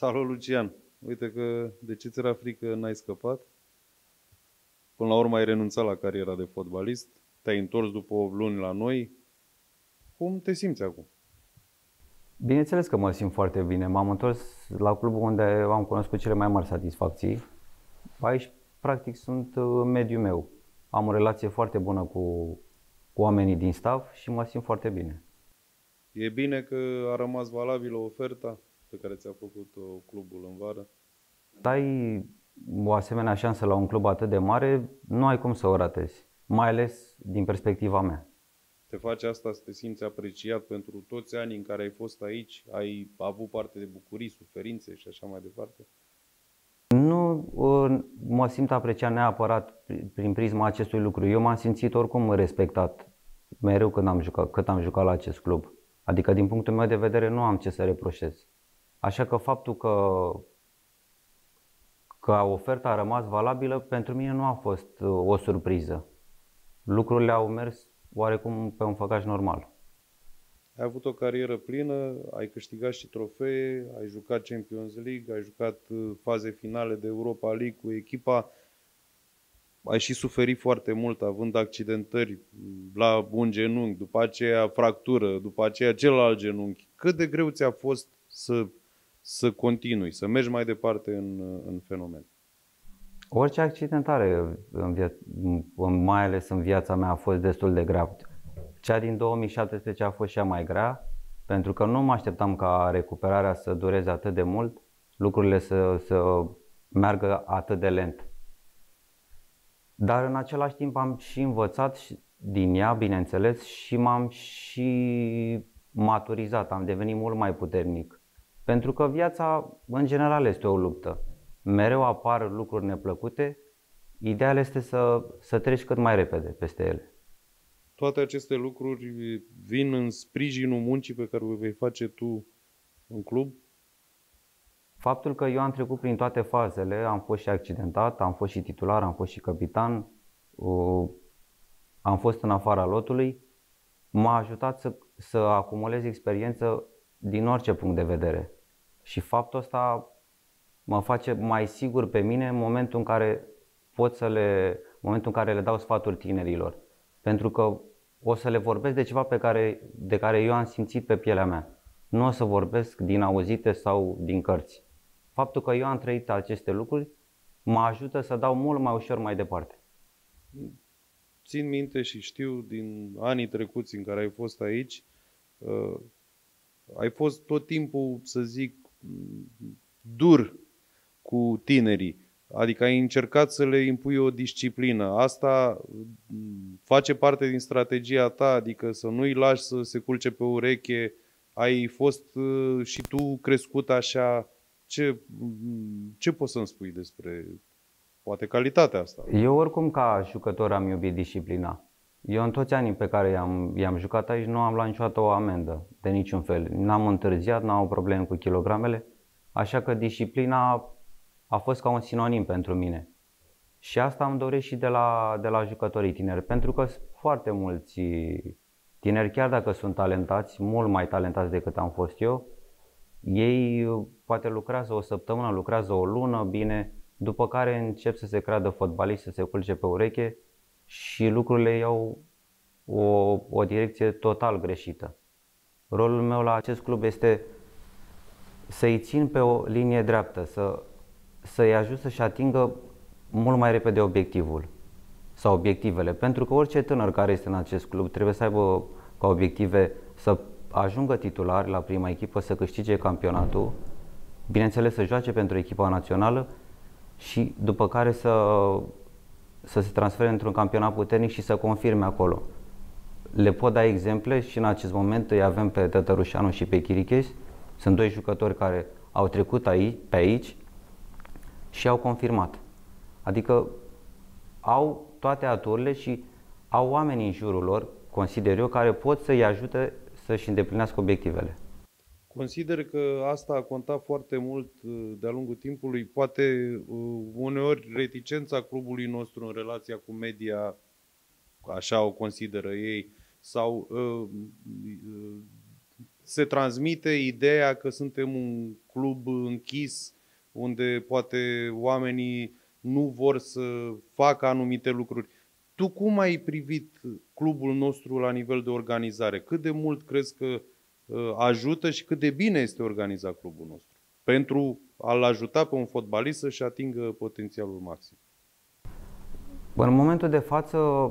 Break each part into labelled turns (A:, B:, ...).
A: Salut, Lucian! Uite că de ce ți era frică n-ai scăpat? Până la urmă ai renunțat la cariera de fotbalist, te-ai întors după 8 luni la noi. Cum te simți acum?
B: Bineînțeles că mă simt foarte bine. M-am întors la clubul unde am cunoscut cele mai mari satisfacții. Aici, practic, sunt uh, mediul meu. Am o relație foarte bună cu, cu oamenii din staff și mă simt foarte bine.
A: E bine că a rămas valabilă oferta pe care ți-a făcut-o clubul în vară?
B: Dai o asemenea șansă la un club atât de mare, nu ai cum să o ratezi, mai ales din perspectiva mea.
A: Te face asta să te simți apreciat pentru toți anii în care ai fost aici, ai avut parte de bucurii, suferințe și așa mai departe?
B: Nu mă simt apreciat neapărat prin prisma acestui lucru. Eu m-am simțit oricum respectat mereu când am jucat, cât am jucat la acest club. Adică din punctul meu de vedere nu am ce să reproșez. Așa că faptul că, că oferta a rămas valabilă, pentru mine nu a fost uh, o surpriză. Lucrurile au mers oarecum pe un făgaș normal.
A: Ai avut o carieră plină, ai câștigat și trofee, ai jucat Champions League, ai jucat uh, faze finale de Europa League cu echipa. Ai și suferit foarte mult având accidentări la un genunchi, după aceea fractură, după aceea celălalt genunchi. Cât de greu ți-a fost să să continui, să mergi mai departe în, în fenomen?
B: Orice accidentare, în via- mai ales în viața mea, a fost destul de grea. Cea din 2017 a fost cea mai grea, pentru că nu mă așteptam ca recuperarea să dureze atât de mult, lucrurile să, să meargă atât de lent. Dar în același timp am și învățat din ea, bineînțeles, și m-am și maturizat, am devenit mult mai puternic. Pentru că viața, în general, este o luptă. Mereu apar lucruri neplăcute, ideal este să, să treci cât mai repede peste ele.
A: Toate aceste lucruri vin în sprijinul muncii pe care o vei face tu în club?
B: Faptul că eu am trecut prin toate fazele, am fost și accidentat, am fost și titular, am fost și capitan, am fost în afara lotului, m-a ajutat să, să acumulez experiență din orice punct de vedere. Și faptul ăsta mă face mai sigur pe mine în momentul în care pot să le, în momentul în care le dau sfaturi tinerilor. Pentru că o să le vorbesc de ceva pe care, de care eu am simțit pe pielea mea. Nu o să vorbesc din auzite sau din cărți. Faptul că eu am trăit aceste lucruri mă ajută să dau mult mai ușor mai departe.
A: Țin minte și știu din anii trecuți în care ai fost aici, uh, ai fost tot timpul, să zic, dur cu tinerii. Adică ai încercat să le impui o disciplină. Asta face parte din strategia ta, adică să nu-i lași să se culce pe ureche. Ai fost uh, și tu crescut așa. Ce, ce poți să-mi spui despre poate calitatea asta?
B: Eu oricum ca jucător am iubit disciplina. Eu în toți anii pe care i-am, i-am jucat aici nu am luat niciodată o amendă de niciun fel. N-am întârziat, n-am probleme cu kilogramele, așa că disciplina a fost ca un sinonim pentru mine. Și asta îmi doresc și de la, de la jucătorii tineri, pentru că sunt foarte mulți tineri, chiar dacă sunt talentați, mult mai talentați decât am fost eu, ei poate lucrează o săptămână, lucrează o lună, bine, după care încep să se creadă fotbalist, să se culce pe ureche și lucrurile iau o, o direcție total greșită. Rolul meu la acest club este să-i țin pe o linie dreaptă, să, să-i ajut să-și atingă mult mai repede obiectivul sau obiectivele. Pentru că orice tânăr care este în acest club trebuie să aibă ca obiective să ajungă titular la prima echipă, să câștige campionatul, bineînțeles să joace pentru echipa națională și după care să să se transfere într-un campionat puternic și să confirme acolo. Le pot da exemple și în acest moment îi avem pe Tătărușanu și pe Chiriches. Sunt doi jucători care au trecut aici, pe aici și au confirmat. Adică au toate aturile și au oameni în jurul lor, consider eu, care pot să-i ajute să-și îndeplinească obiectivele.
A: Consider că asta a contat foarte mult uh, de-a lungul timpului. Poate uh, uneori reticența clubului nostru în relația cu media, așa o consideră ei, sau uh, se transmite ideea că suntem un club închis, unde poate oamenii nu vor să facă anumite lucruri. Tu cum ai privit clubul nostru la nivel de organizare? Cât de mult crezi că uh, ajută și cât de bine este organizat clubul nostru? Pentru a-l ajuta pe un fotbalist să-și atingă potențialul maxim.
B: În momentul de față,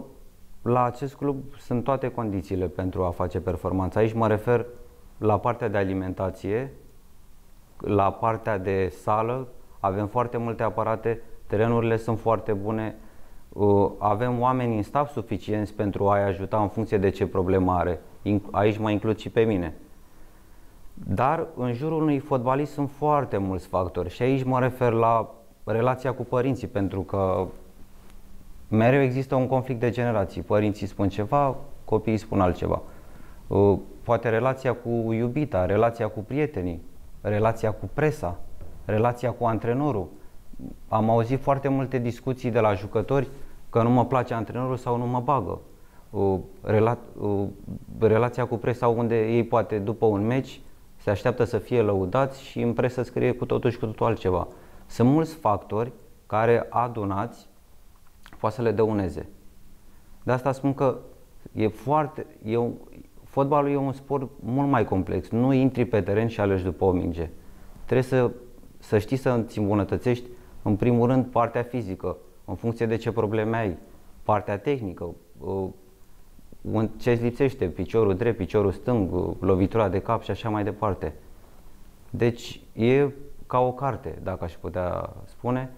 B: la acest club sunt toate condițiile pentru a face performanță. Aici mă refer la partea de alimentație, la partea de sală, avem foarte multe aparate, terenurile sunt foarte bune, uh, avem oameni în staff suficienți pentru a-i ajuta în funcție de ce problemă are. Aici mă includ și pe mine. Dar în jurul unui fotbalist sunt foarte mulți factori și aici mă refer la relația cu părinții, pentru că mereu există un conflict de generații. Părinții spun ceva, copiii spun altceva. Uh, poate relația cu iubita, relația cu prietenii, relația cu presa, relația cu antrenorul. Am auzit foarte multe discuții de la jucători că nu mă place antrenorul sau nu mă bagă. Uh, rela- uh, relația cu presa unde ei poate după un meci se așteaptă să fie lăudați și în presă scrie cu totul și cu totul altceva. Sunt mulți factori care adunați poate să le dăuneze. De asta spun că e foarte, e, fotbalul e un sport mult mai complex. Nu intri pe teren și alegi după o minge. Trebuie să, să știi să îți îmbunătățești, în primul rând, partea fizică, în funcție de ce probleme ai, partea tehnică, ce îți lipsește, piciorul drept, piciorul stâng, lovitura de cap și așa mai departe. Deci e ca o carte, dacă aș putea spune,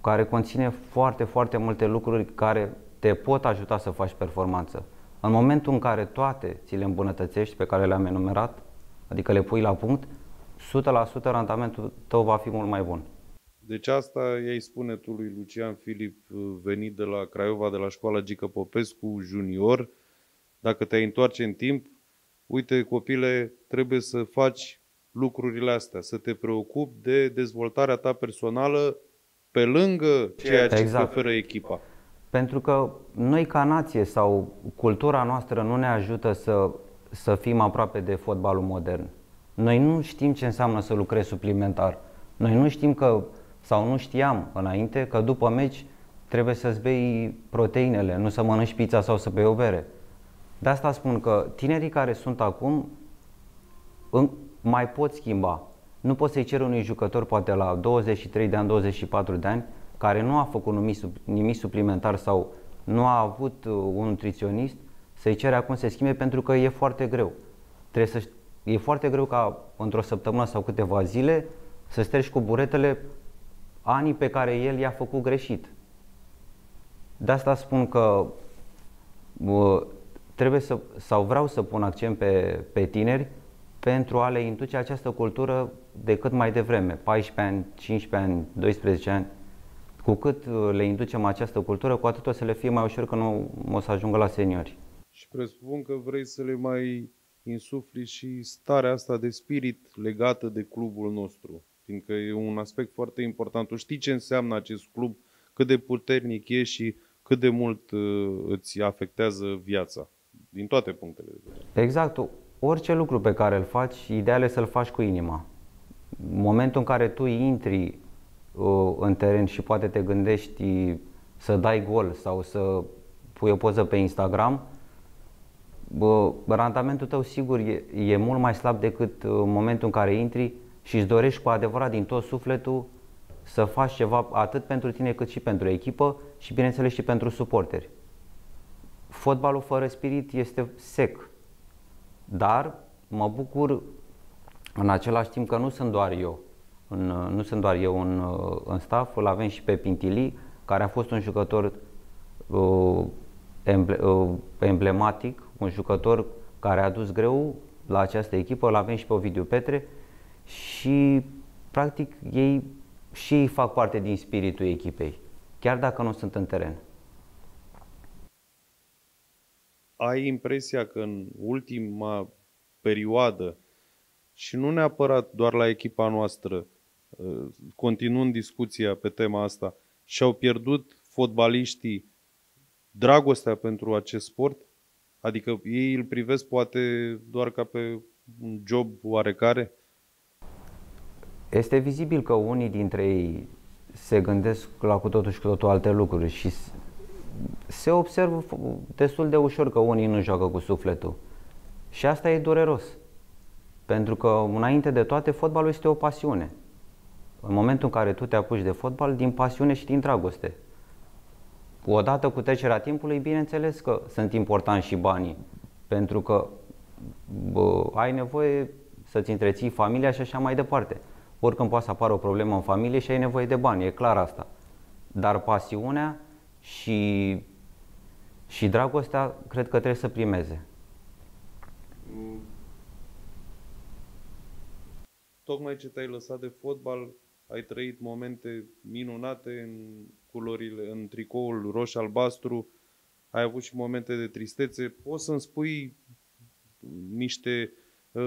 B: care conține foarte, foarte multe lucruri care te pot ajuta să faci performanță. În momentul în care toate ți le îmbunătățești pe care le-am enumerat, adică le pui la punct, 100% randamentul tău va fi mult mai bun.
A: Deci asta ei spune tu lui Lucian Filip, venit de la Craiova, de la școala Gică Popescu, junior, dacă te-ai întoarce în timp, uite copile, trebuie să faci lucrurile astea, să te preocupi de dezvoltarea ta personală pe lângă ceea ce exact. oferă echipa.
B: Pentru că noi ca nație sau cultura noastră nu ne ajută să, să fim aproape de fotbalul modern. Noi nu știm ce înseamnă să lucrezi suplimentar. Noi nu știm că, sau nu știam înainte, că după meci trebuie să-ți bei proteinele, nu să mănânci pizza sau să bei o bere. De asta spun că tinerii care sunt acum mai pot schimba. Nu poți să-i ceri unui jucător, poate la 23 de ani, 24 de ani, care nu a făcut nimic, nimic suplimentar sau nu a avut uh, un nutriționist, să-i cere acum să se schimbe pentru că e foarte greu. Trebuie să, e foarte greu ca într-o săptămână sau câteva zile să stergi cu buretele anii pe care el i-a făcut greșit. De asta spun că uh, trebuie să, sau vreau să pun accent pe, pe tineri pentru a le induce această cultură de cât mai devreme, 14 ani, 15 ani, 12 ani. Cu cât uh, le inducem această cultură, cu atât o să le fie mai ușor că nu o să ajungă la seniori.
A: Și presupun că vrei să le mai insufli și starea asta de spirit legată de clubul nostru, fiindcă e un aspect foarte important. Tu știi ce înseamnă acest club, cât de puternic e și cât de mult uh, îți afectează viața, din toate punctele de vedere.
B: Exact orice lucru pe care îl faci, ideal e să-l faci cu inima. Momentul în care tu intri uh, în teren și poate te gândești să dai gol sau să pui o poză pe Instagram, uh, randamentul tău sigur e, e mult mai slab decât uh, momentul în care intri și îți dorești cu adevărat din tot sufletul să faci ceva atât pentru tine cât și pentru echipă și bineînțeles și pentru suporteri. Fotbalul fără spirit este sec, dar mă bucur în același timp că nu sunt doar eu. În, nu sunt doar eu în, în staff, îl avem și pe Pintili, care a fost un jucător uh, emble, uh, emblematic, un jucător care a adus greu la această echipă, îl avem și pe Ovidiu Petre și practic ei și ei fac parte din spiritul echipei, chiar dacă nu sunt în teren.
A: Ai impresia că în ultima perioadă, și nu neapărat doar la echipa noastră, uh, continuând discuția pe tema asta, și-au pierdut fotbaliștii dragostea pentru acest sport? Adică ei îl privesc poate doar ca pe un job oarecare?
B: Este vizibil că unii dintre ei se gândesc la cu totul și cu totul alte lucruri și se observă destul de ușor că unii nu joacă cu sufletul. Și asta e dureros. Pentru că, înainte de toate, fotbalul este o pasiune. În momentul în care tu te apuci de fotbal, din pasiune și din dragoste. Odată cu trecerea timpului, bineînțeles că sunt importanti și banii. Pentru că bă, ai nevoie să-ți întreții familia și așa mai departe. Oricând poate să apară o problemă în familie și ai nevoie de bani, e clar asta. Dar pasiunea și, și dragostea cred că trebuie să primeze.
A: Tocmai ce te-ai lăsat de fotbal, ai trăit momente minunate în culorile, în tricoul roș-albastru, ai avut și momente de tristețe. Poți să-mi spui niște,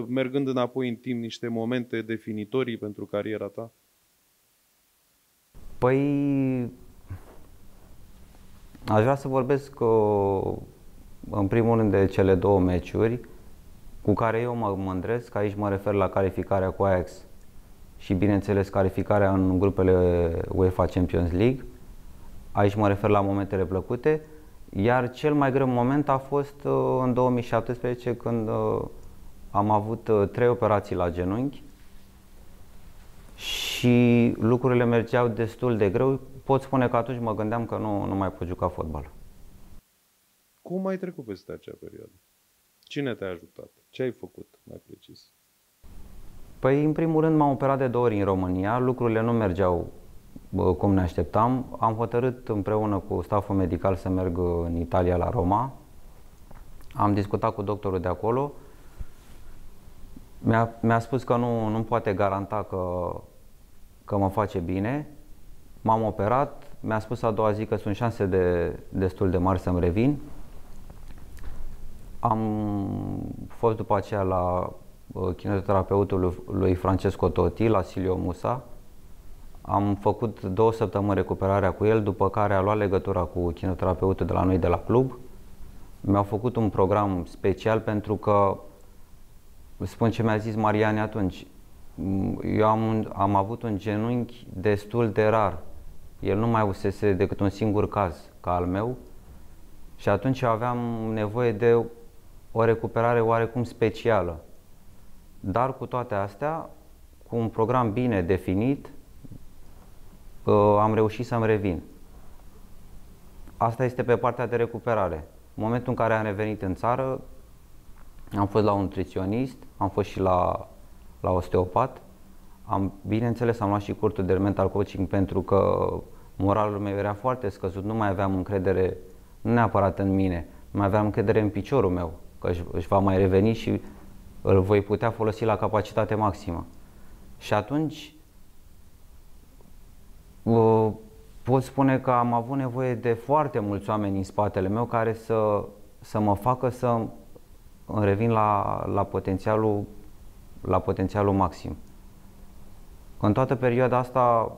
A: mergând înapoi în timp, niște momente definitorii pentru cariera ta?
B: Păi, aș vrea să vorbesc în primul rând de cele două meciuri cu care eu mă mândresc. Aici mă refer la calificarea cu Ajax și bineînțeles calificarea în grupele UEFA Champions League. Aici mă refer la momentele plăcute. Iar cel mai greu moment a fost uh, în 2017 când uh, am avut uh, trei operații la genunchi și lucrurile mergeau destul de greu. Pot spune că atunci mă gândeam că nu, nu mai pot juca fotbal.
A: Cum ai trecut peste acea perioadă? Cine te-a ajutat? Ce ai făcut mai precis?
B: Păi, în primul rând, m-am operat de două ori în România. Lucrurile nu mergeau cum ne așteptam. Am hotărât împreună cu staful medical să merg în Italia, la Roma. Am discutat cu doctorul de acolo. Mi-a, mi-a spus că nu, nu poate garanta că, că mă face bine. M-am operat. Mi-a spus a doua zi că sunt șanse de, destul de mari să-mi revin. Am fost după aceea la uh, kinetoterapeutul lui Francesco Totti, la Silio Musa. Am făcut două săptămâni recuperarea cu el, după care a luat legătura cu kinoterapeutul de la noi de la club. Mi-au făcut un program special pentru că, spun ce mi-a zis Mariane atunci, eu am, am avut un genunchi destul de rar. El nu mai avusese decât un singur caz ca al meu și atunci aveam nevoie de o recuperare oarecum specială. Dar cu toate astea, cu un program bine definit, uh, am reușit să-mi revin. Asta este pe partea de recuperare. În momentul în care am revenit în țară, am fost la un nutriționist, am fost și la, la osteopat. Am, bineînțeles, am luat și curtul de mental coaching pentru că moralul meu era foarte scăzut, nu mai aveam încredere, nu neapărat în mine, nu mai aveam încredere în piciorul meu că își, își va mai reveni și îl voi putea folosi la capacitate maximă. Și atunci pot spune că am avut nevoie de foarte mulți oameni în spatele meu care să, să mă facă să îmi revin la, la, potențialul, la potențialul maxim. În toată perioada asta,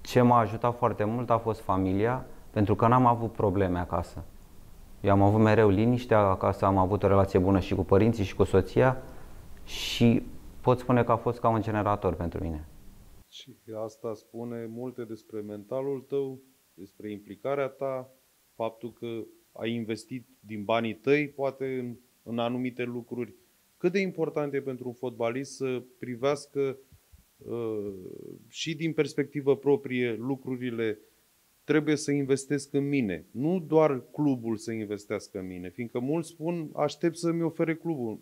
B: ce m-a ajutat foarte mult a fost familia, pentru că n-am avut probleme acasă. Eu am avut mereu liniște acasă, am avut o relație bună și cu părinții și cu soția și pot spune că a fost ca un generator pentru mine.
A: Și asta spune multe despre mentalul tău, despre implicarea ta, faptul că ai investit din banii tăi, poate în, în anumite lucruri. Cât de important e pentru un fotbalist să privească uh, și din perspectivă proprie lucrurile trebuie să investesc în mine. Nu doar clubul să investească în mine, fiindcă mulți spun aștept să-mi ofere clubul.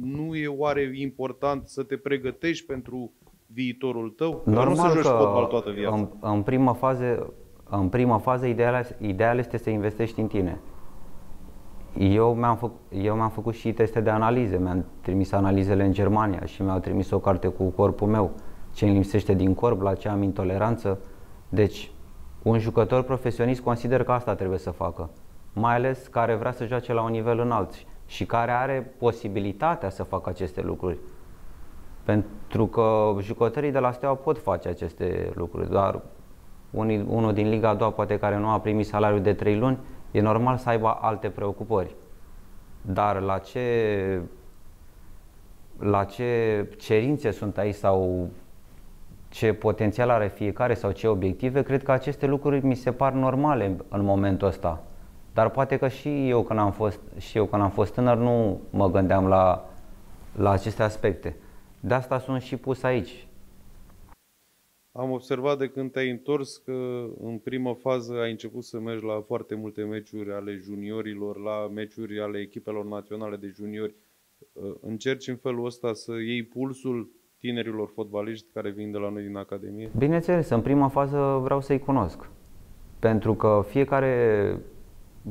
A: Nu e oare important să te pregătești pentru viitorul tău?
B: Normal nu să joci fotbal toată viața. În, în prima fază, în prima fază ideal, ideal este să investești în tine. Eu mi-am, făcut, eu mi-am făcut și teste de analize, mi-am trimis analizele în Germania și mi-au trimis o carte cu corpul meu, ce îmi lipsește din corp, la ce am intoleranță. Deci, un jucător profesionist consider că asta trebuie să facă, mai ales care vrea să joace la un nivel înalt și care are posibilitatea să facă aceste lucruri. Pentru că jucătorii de la Steaua pot face aceste lucruri, dar unii, unul din Liga a doua, poate care nu a primit salariul de 3 luni, e normal să aibă alte preocupări. Dar la ce, la ce cerințe sunt aici sau ce potențial are fiecare sau ce obiective, cred că aceste lucruri mi se par normale în momentul ăsta. Dar poate că și eu când am fost, și eu când am fost tânăr nu mă gândeam la, la aceste aspecte. De asta sunt și pus aici.
A: Am observat de când te-ai întors că în primă fază ai început să mergi la foarte multe meciuri ale juniorilor, la meciuri ale echipelor naționale de juniori. Încerci în felul ăsta să iei pulsul tinerilor fotbaliști care vin de la noi din Academie?
B: Bineînțeles, în prima fază vreau să-i cunosc. Pentru că fiecare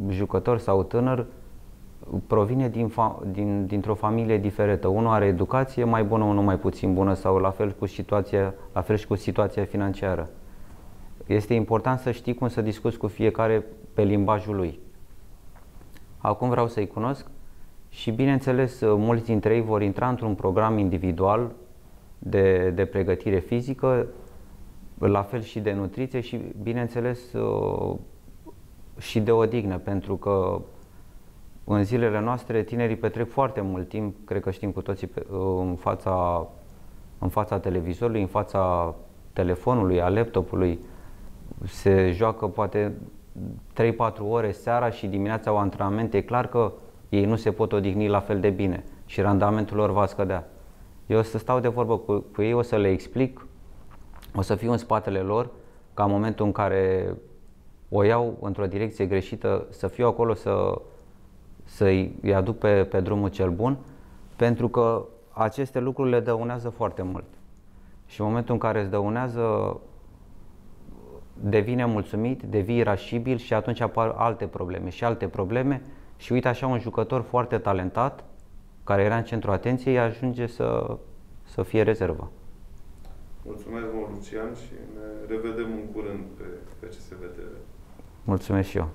B: jucător sau tânăr provine din fa- din, dintr-o familie diferită. Unul are educație mai bună, unul mai puțin bună sau la fel, cu situația, la fel și cu situația financiară. Este important să știi cum să discuți cu fiecare pe limbajul lui. Acum vreau să-i cunosc și bineînțeles mulți dintre ei vor intra într-un program individual de, de pregătire fizică, la fel și de nutriție și bineînțeles și de odihnă, pentru că în zilele noastre tinerii petrec foarte mult timp, cred că știm cu toții, în fața, în fața televizorului, în fața telefonului, a laptopului. Se joacă poate 3-4 ore seara și dimineața au antrenamente. E clar că ei nu se pot odihni la fel de bine și randamentul lor va scădea. Eu o să stau de vorbă cu, cu ei, o să le explic, o să fiu în spatele lor, ca în momentul în care o iau într-o direcție greșită, să fiu acolo să, să-i aduc pe, pe drumul cel bun, pentru că aceste lucruri le dăunează foarte mult. Și în momentul în care îți dăunează, devine mulțumit, devii irascibil și atunci apar alte probleme și alte probleme și uite așa un jucător foarte talentat, care era în centrul atenției, ajunge să, să fie rezervă.
A: Mulțumesc mult, Lucian, și ne revedem în curând pe, pe CSV TV.
B: Mulțumesc și eu.